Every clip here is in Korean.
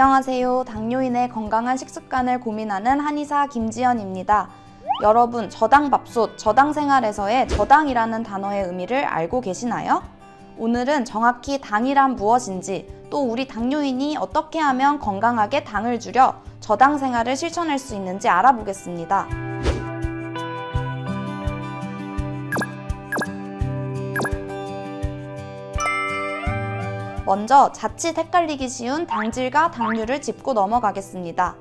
안녕하세요. 당뇨인의 건강한 식습관을 고민하는 한의사 김지연입니다. 여러분, 저당 밥솥, 저당 생활에서의 저당이라는 단어의 의미를 알고 계시나요? 오늘은 정확히 당이란 무엇인지, 또 우리 당뇨인이 어떻게 하면 건강하게 당을 줄여 저당 생활을 실천할 수 있는지 알아보겠습니다. 먼저 자칫 헷갈리기 쉬운 당질과 당류를 짚고 넘어가겠습니다.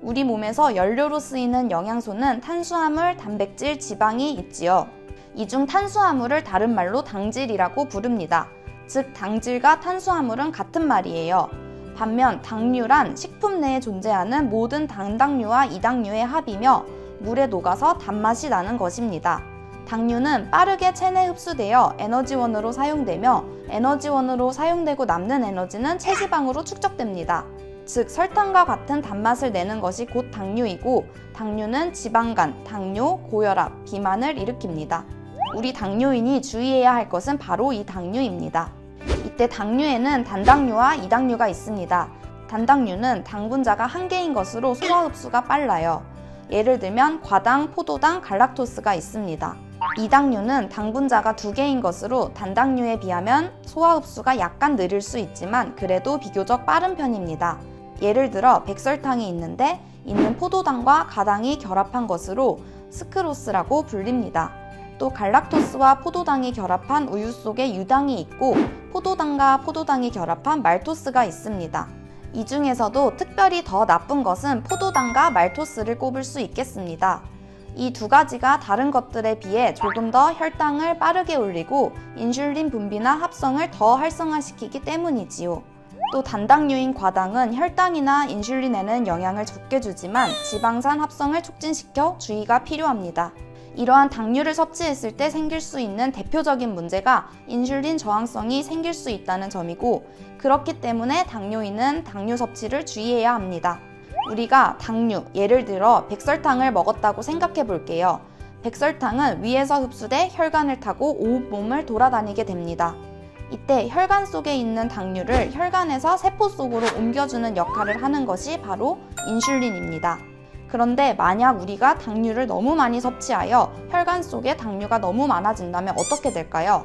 우리 몸에서 연료로 쓰이는 영양소는 탄수화물, 단백질, 지방이 있지요. 이 중 탄수화물을 다른 말로 당질이라고 부릅니다. 즉, 당질과 탄수화물은 같은 말이에요. 반면 당류란 식품 내에 존재하는 모든 당당류와 이당류의 합이며 물에 녹아서 단맛이 나는 것입니다. 당류는 빠르게 체내 흡수되어 에너지원으로 사용되며 에너지원으로 사용되고 남는 에너지는 체지방으로 축적됩니다. 즉 설탕과 같은 단맛을 내는 것이 곧 당류이고 당류는 지방간, 당뇨, 고혈압, 비만을 일으킵니다. 우리 당뇨인이 주의해야 할 것은 바로 이 당류입니다. 이때 당류에는 단당류와 이당류가 있습니다. 단당류는 당분자가 한 개인 것으로 소화 흡수가 빨라요. 예를 들면 과당, 포도당, 갈락토스가 있습니다. 이당류는 당분자가 두 개인 것으로 단당류에 비하면 소화 흡수가 약간 느릴 수 있지만 그래도 비교적 빠른 편입니다. 예를 들어 백설탕이 있는데 있는 포도당과 가당이 결합한 것으로 스크로스라고 불립니다. 또 갈락토스와 포도당이 결합한 우유 속에 유당이 있고 포도당과 포도당이 결합한 말토스가 있습니다. 이 중에서도 특별히 더 나쁜 것은 포도당과 말토스를 꼽을 수 있겠습니다. 이 두 가지가 다른 것들에 비해 조금 더 혈당을 빠르게 올리고 인슐린 분비나 합성을 더 활성화시키기 때문이지요. 또 단당류인 과당은 혈당이나 인슐린에는 영향을 적게 주지만 지방산 합성을 촉진시켜 주의가 필요합니다. 이러한 당류를 섭취했을 때 생길 수 있는 대표적인 문제가 인슐린 저항성이 생길 수 있다는 점이고 그렇기 때문에 당뇨인은 당류 섭취를 주의해야 합니다. 우리가 당류, 예를 들어 백설탕을 먹었다고 생각해 볼게요. 백설탕은 위에서 흡수돼 혈관을 타고 온몸을 돌아다니게 됩니다. 이때 혈관 속에 있는 당류를 혈관에서 세포 속으로 옮겨주는 역할을 하는 것이 바로 인슐린입니다. 그런데 만약 우리가 당류를 너무 많이 섭취하여 혈관 속에 당류가 너무 많아진다면 어떻게 될까요?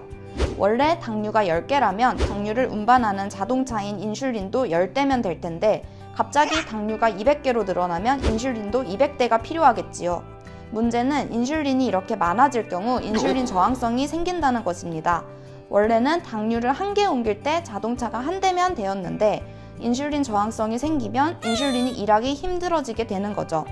원래 당류가 10개라면 당류를 운반하는 자동차인 인슐린도 10대면 될 텐데 갑자기 당류가 200개로 늘어나면 인슐린도 200대가 필요하겠지요. 문제는 인슐린이 이렇게 많아질 경우 인슐린 저항성이 생긴다는 것입니다. 원래는 당류를 한 개 옮길 때 자동차가 한 대면 되었는데 인슐린 저항성이 생기면 인슐린이 일하기 힘들어지게 되는 거죠.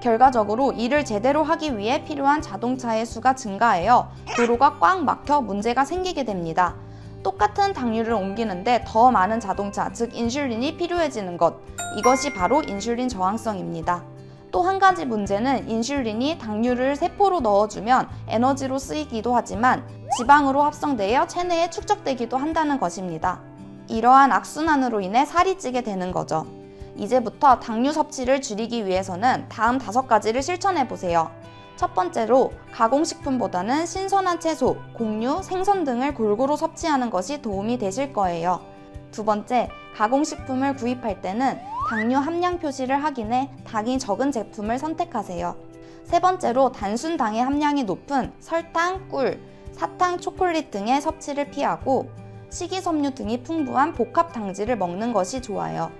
결과적으로 일을 제대로 하기 위해 필요한 자동차의 수가 증가하여 도로가 꽉 막혀 문제가 생기게 됩니다. 똑같은 당류를 옮기는데 더 많은 자동차, 즉 인슐린이 필요해지는 것. 이것이 바로 인슐린 저항성입니다. 또 한 가지 문제는 인슐린이 당류를 세포로 넣어주면 에너지로 쓰이기도 하지만 지방으로 합성되어 체내에 축적되기도 한다는 것입니다. 이러한 악순환으로 인해 살이 찌게 되는 거죠. 이제부터 당류 섭취를 줄이기 위해서는 다음 다섯 가지를 실천해 보세요. 첫 번째로 가공식품보다는 신선한 채소, 곡류, 생선 등을 골고루 섭취하는 것이 도움이 되실 거예요. 두 번째, 가공식품을 구입할 때는 당류 함량 표시를 확인해 당이 적은 제품을 선택하세요. 세 번째로 단순 당의 함량이 높은 설탕, 꿀, 사탕, 초콜릿 등의 섭취를 피하고 식이섬유 등이 풍부한 복합 당질을 먹는 것이 좋아요.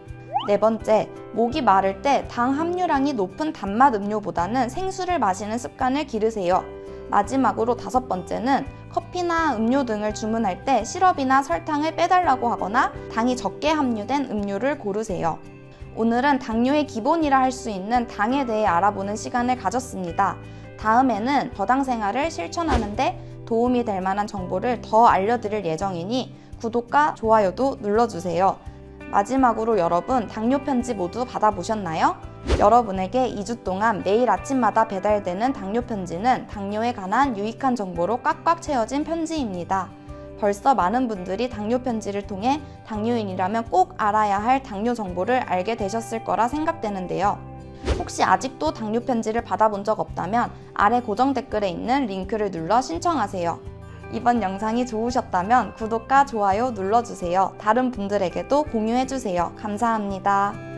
네 번째, 목이 마를 때 당 함유량이 높은 단맛 음료보다는 생수를 마시는 습관을 기르세요. 마지막으로 다섯 번째는 커피나 음료 등을 주문할 때 시럽이나 설탕을 빼달라고 하거나 당이 적게 함유된 음료를 고르세요. 오늘은 당뇨의 기본이라 할 수 있는 당에 대해 알아보는 시간을 가졌습니다. 다음에는 저당 생활을 실천하는데 도움이 될 만한 정보를 더 알려드릴 예정이니 구독과 좋아요도 눌러주세요. 마지막으로 여러분 당뇨 편지 모두 받아보셨나요? 여러분에게 2주 동안 매일 아침마다 배달되는 당뇨 편지는 당뇨에 관한 유익한 정보로 꽉꽉 채워진 편지입니다. 벌써 많은 분들이 당뇨 편지를 통해 당뇨인이라면 꼭 알아야 할 당뇨 정보를 알게 되셨을 거라 생각되는데요. 혹시 아직도 당뇨 편지를 받아본 적 없다면 아래 고정 댓글에 있는 링크를 눌러 신청하세요. 이번 영상이 좋으셨다면 구독과 좋아요 눌러주세요. 다른 분들에게도 공유해주세요. 감사합니다.